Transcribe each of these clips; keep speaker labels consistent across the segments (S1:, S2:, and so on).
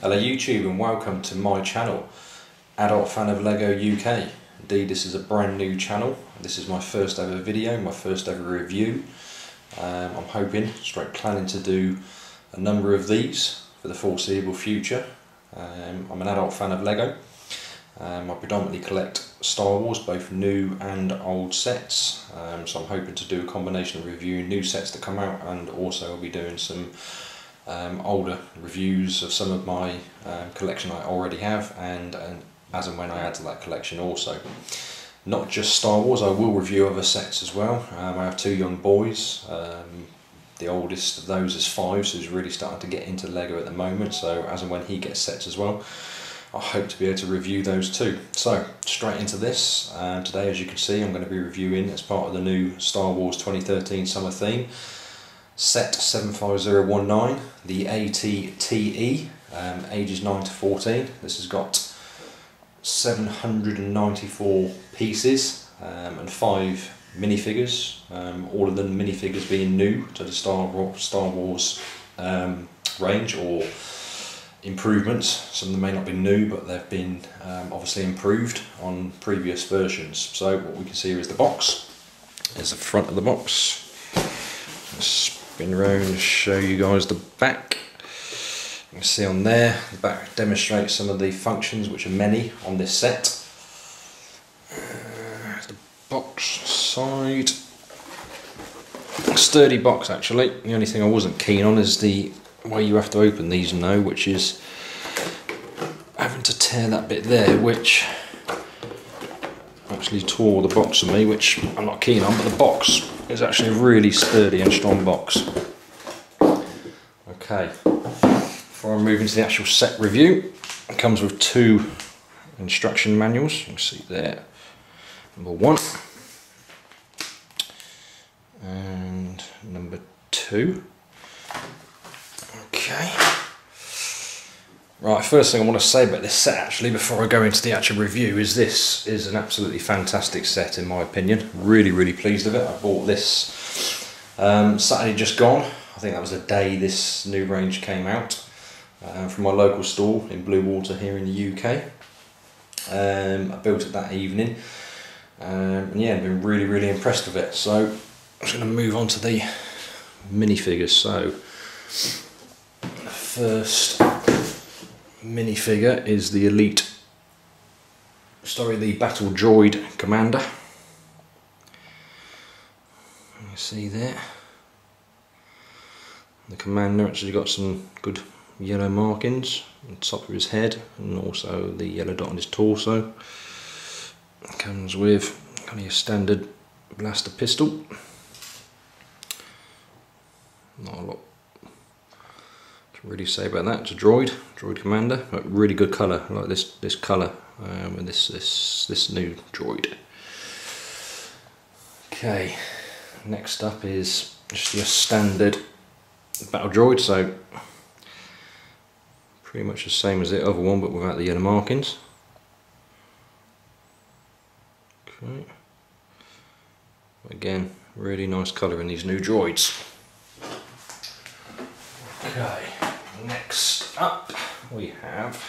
S1: Hello YouTube and welcome to my channel, Adult Fan of Lego UK. Indeed this is a brand new channel, this is my first ever video, my first ever review. Um, I'm hoping, straight planning to do a number of these for the foreseeable future. Um, I'm an adult fan of Lego. Um, I predominantly collect Star Wars, both new and old sets. Um, so I'm hoping to do a combination of reviewing new sets that come out and also I'll be doing some um, older reviews of some of my um, collection I already have and, and as and when I add to that collection also. Not just Star Wars, I will review other sets as well. Um, I have two young boys. Um, the oldest of those is five, so he's really starting to get into Lego at the moment. So as and when he gets sets as well, I hope to be able to review those too. So straight into this. Um, today, as you can see, I'm going to be reviewing as part of the new Star Wars 2013 summer theme set 75019, the ATTE, um, ages 9 to 14. This has got 794 pieces um, and 5 minifigures, um, all of the minifigures being new to the Star, Star Wars um, range or improvements. Some of them may not be new, but they've been um, obviously improved on previous versions. So what we can see here is the box. There's the front of the box. Spin around and show you guys the back. You can see on there, the back demonstrates some of the functions, which are many on this set. Uh, the box side. Sturdy box actually. The only thing I wasn't keen on is the way you have to open these now, which is having to tear that bit there, which actually tore the box of me, which I'm not keen on, but the box is actually a really sturdy and strong box. Okay, before I move into the actual set review, it comes with two instruction manuals, you can see there, number one, and number two. Okay. Right, first thing I want to say about this set actually before I go into the actual review is this is an absolutely fantastic set in my opinion. Really, really pleased with it. I bought this um, Saturday just gone. I think that was the day this new range came out uh, from my local store in Bluewater here in the UK. Um, I built it that evening um, and yeah, I've been really, really impressed with it. So I'm just going to move on to the minifigures. So first minifigure is the Elite, sorry, the Battle Droid Commander. You see there. The commander actually got some good yellow markings on top of his head and also the yellow dot on his torso. Comes with kind of your standard blaster pistol. Not a lot really say about that. It's a droid, droid commander, really good colour. I like this this colour um, and this this this new droid. Okay, next up is just your standard battle droid. So pretty much the same as the other one, but without the yellow markings. Okay. Again, really nice colour in these new droids. Okay. Next up we have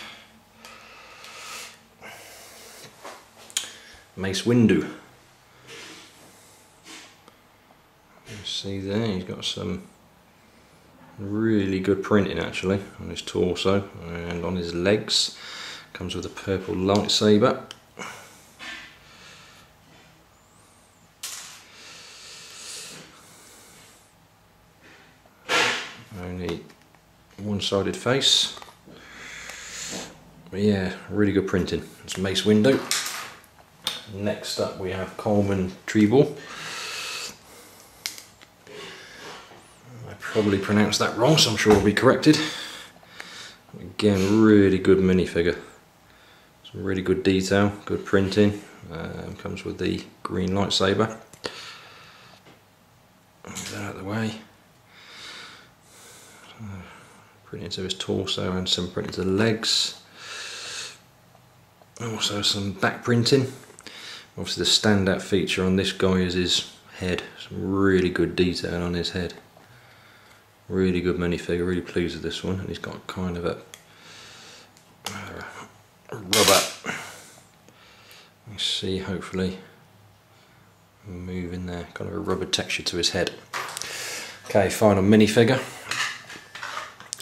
S1: Mace Windu. You see there, he's got some really good printing actually on his torso and on his legs. Comes with a purple lightsaber. Only one-sided face. But yeah, really good printing. It's Mace Windu. Next up we have Coleman Trebor. I probably pronounced that wrong, so I'm sure I'll be corrected. Again, really good minifigure. Some really good detail, good printing. Um, comes with the green lightsaber. Get that out of the way printing to his torso and some printing to the legs. Also some back printing. Obviously the standout feature on this guy is his head. Some really good detail on his head. Really good minifigure, really pleased with this one. And he's got kind of a rubber. You see, hopefully, moving there, kind of a rubber texture to his head. Okay, final minifigure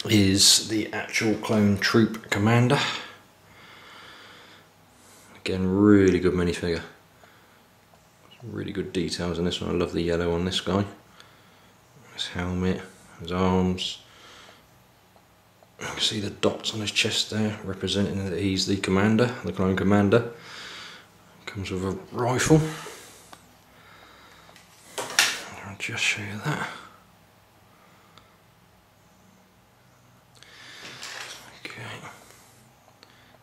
S1: is the actual clone troop commander. Again, really good minifigure. Really good details in this one. I love the yellow on this guy. His helmet, his arms. You can see the dots on his chest there, representing that he's the commander, the clone commander. Comes with a rifle. I'll just show you that. Okay.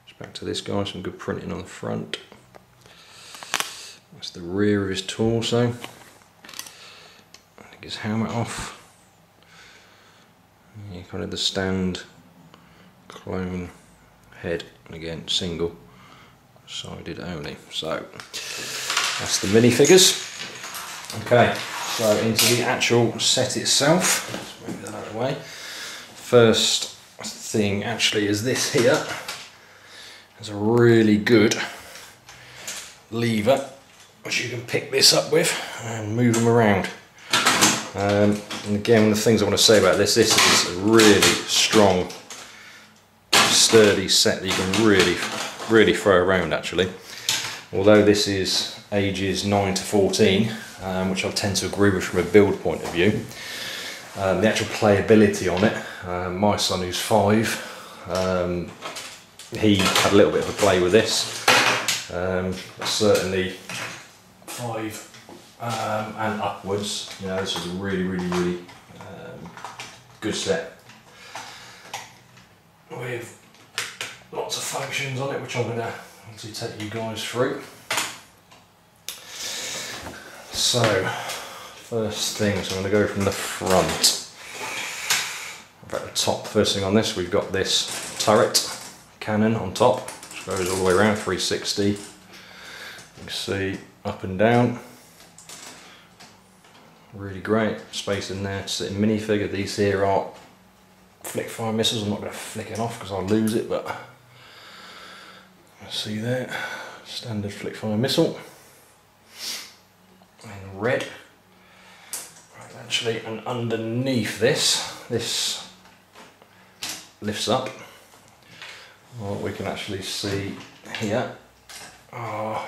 S1: Just back to this guy, some good printing on the front. That's the rear of his torso. Take his helmet off. Yeah, kind of the stand clone head, again single sided only. So that's the minifigures. Okay, so into the actual set itself. Let's move that out of the way. First thing actually is this here. It's a really good lever which you can pick this up with and move them around. Um, and again, one of the things I want to say about this, this is a really strong, sturdy set that you can really, really throw around actually. Although this is ages 9 to 14, um, which I tend to agree with from a build point of view, um, the actual playability on it, uh, my son who's 5, um, he had a little bit of a play with this. Um, certainly five um, and upwards. You know, this is a really, really, really um, good set with lots of functions on it, which I'm going to actually take you guys through. So, first thing, so I'm going to go from the front. At the top, first thing on this, we've got this turret cannon on top, which goes all the way around 360. You can see up and down. Really great space in there to sit in minifigure. These here are flick fire missiles. I'm not going to flick it off because I'll lose it, but see there, standard flick fire missile in red. Actually, and underneath this, this lifts up. What we can actually see here are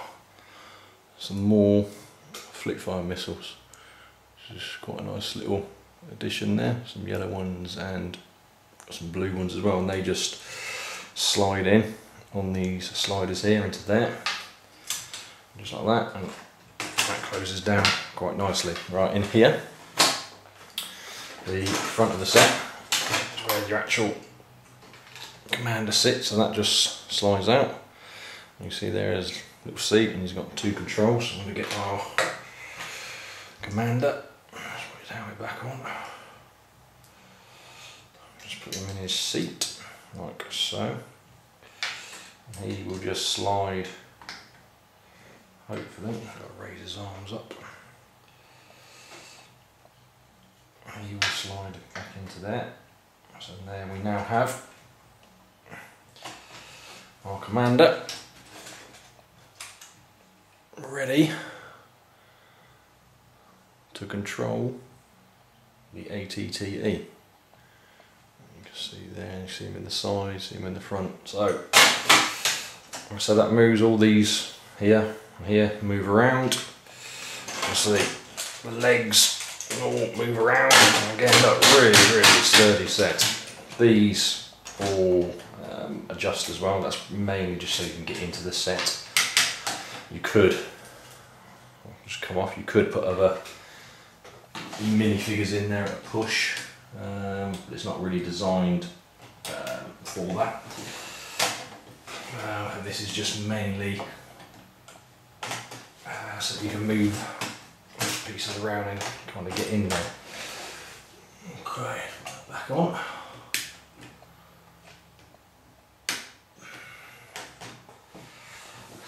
S1: some more flick fire missiles. Is quite a nice little addition there. Some yellow ones and some blue ones as well, and they just slide in on these sliders here into there. Just like that, and that closes down quite nicely. Right in here, the front of the set where your actual commander sits, and that just slides out. You see there is a little seat, and he's got two controls. I'm going to get our commander. Let's put his helmet back on. Just put him in his seat, like so. And he will just slide, hopefully, I've got to raise his arms up. He will slide it back into there. So there we now have our commander ready to control the ATTE. You can see there, you see him in the side, see him in the front. So, so that moves all these here, here, move around. You see the legs all move around. Again, look, really, really sturdy set. These all um, adjust as well. That's mainly just so you can get into the set. You could just come off. You could put other minifigures in there at a push, um, but it's not really designed um, for that. Uh, this is just mainly uh, so you can move pieces around and kind of get in there. Okay, back on.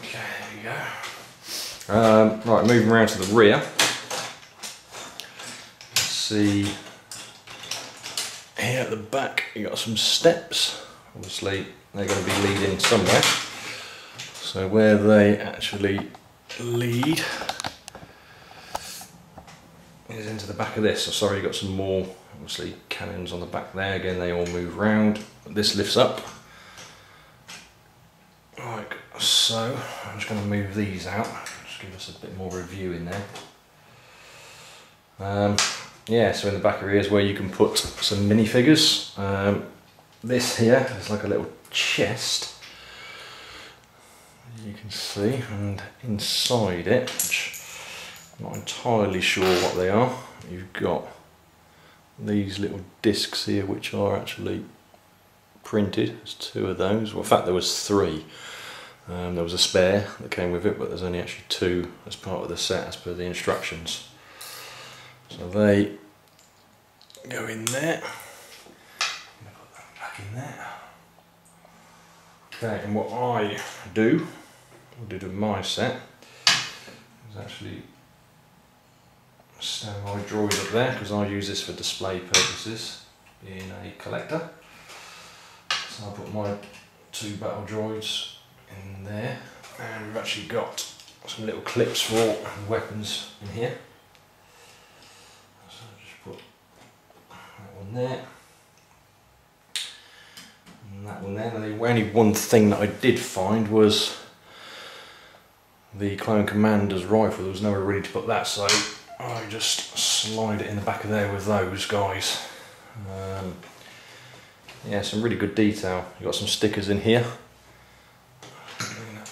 S1: Okay, there we go. Um, right, moving around to the rear. Let's see here at the back, you got some steps. Obviously, they're going to be leading somewhere. So where they actually lead is into the back of this. So sorry, you've got some more, obviously, cannons on the back there. Again, they all move round. This lifts up. Like so. I'm just going to move these out. Just give us a bit more review in there. Um, yeah, so in the back of here is where you can put some minifigures. Um, this here is like a little chest you can see and inside it I'm not entirely sure what they are. You've got these little discs here which are actually printed there's two of those. Well in fact there was three. Um, there was a spare that came with it but there's only actually two as part of the set as per the instructions. So they go in there. Back in there. Okay and what I do what I did with my set is actually stand my droid up there because I use this for display purposes being a collector. So I put my two battle droids in there and we've actually got some little clips for weapons in here. So I just put that one there and that one there. The only one thing that I did find was the Clone Commander's rifle, there was nowhere really to put that, so I just slide it in the back of there with those guys. Um, yeah, some really good detail. You've got some stickers in here.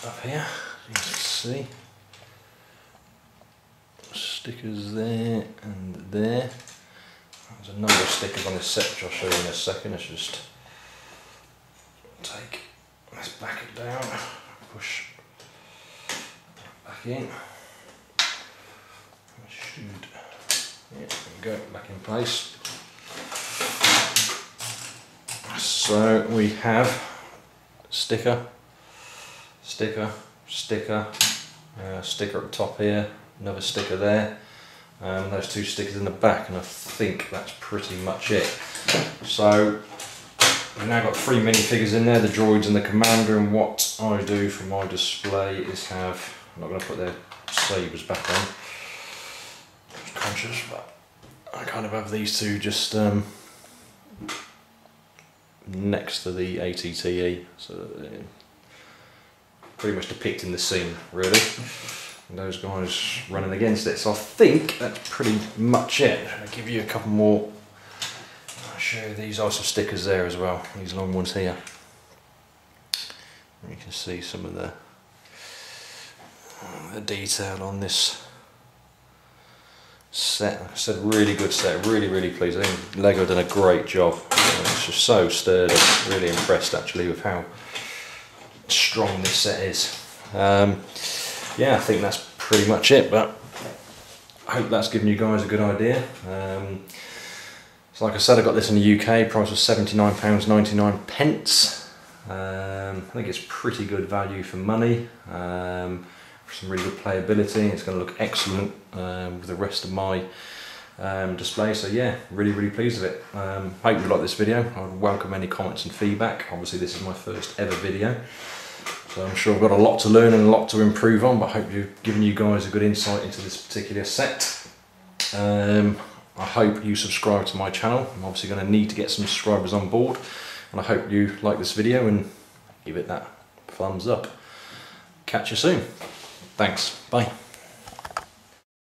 S1: Up here, you can see. Stickers there and there. There's a number of stickers on this set which I'll show you in a second. It's just take, let's back it down, push back in. Yeah, go back in place. So we have sticker, sticker, sticker, uh, sticker at the top here, another sticker there, and those two stickers in the back, and I think that's pretty much it. So We've now got three minifigures in there, the droids and the commander, and what I do for my display is have I'm not going to put their sabres back on. Conscious, but I kind of have these two just um, next to the ATTE, so uh, pretty much depicting the scene, really. And those guys running against it. So I think that's pretty much it. I'll give you a couple more. I'll show you these are some stickers there as well. These long ones here. You can see some of the the detail on this set. Like I said, really good set, really, really pleased. I think Lego done a great job. It's just so sturdy. Really impressed actually with how strong this set is. Um, yeah, I think that's pretty much it, but I hope that's given you guys a good idea. Um, so like I said, I got this in the UK, price was £79.99 pence. Um, I think it's pretty good value for money. Um, some really good playability. It's going to look excellent um, with the rest of my um, display. So yeah, really, really pleased with it. Um, hope you like this video. I would welcome any comments and feedback. Obviously this is my first ever video. So I'm sure I've got a lot to learn and a lot to improve on, but I hope you've given you guys a good insight into this particular set. Um, I hope you subscribe to my channel. I'm obviously going to need to get some subscribers on board. And I hope you like this video and give it that thumbs up. Catch you soon. Thanks. Bye.